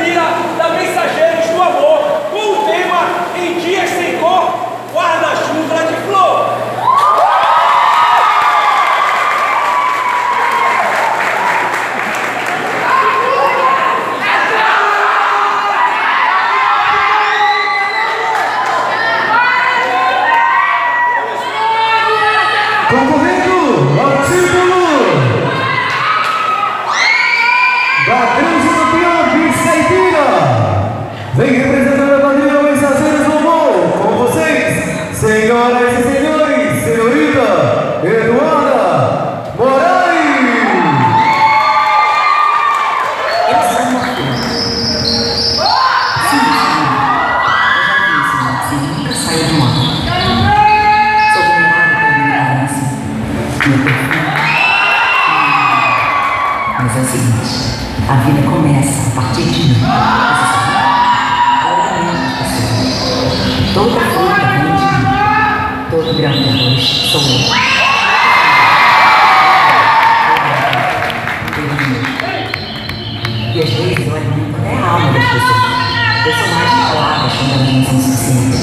vira da Mensageiros do Amor, com o tema Em Dias Sem Cor, Guarda-Chuva de Flor. Vem representando a família dos Estados no com vocês, senhoras e senhores, senhorita Eduarda Moraes. Eu de. Sou. Mas é o seguinte, a vida começa a partir de mim. Toda fruta grande, todo grão de arroz sou eu. E às vezes eu alimento até a alma das pessoas. Eu sou mais de é palavras quando elas não são suficientes.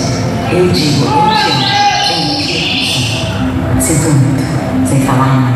Eu digo, eu te amo, eu te amo. Sinto muito, sem falar nada.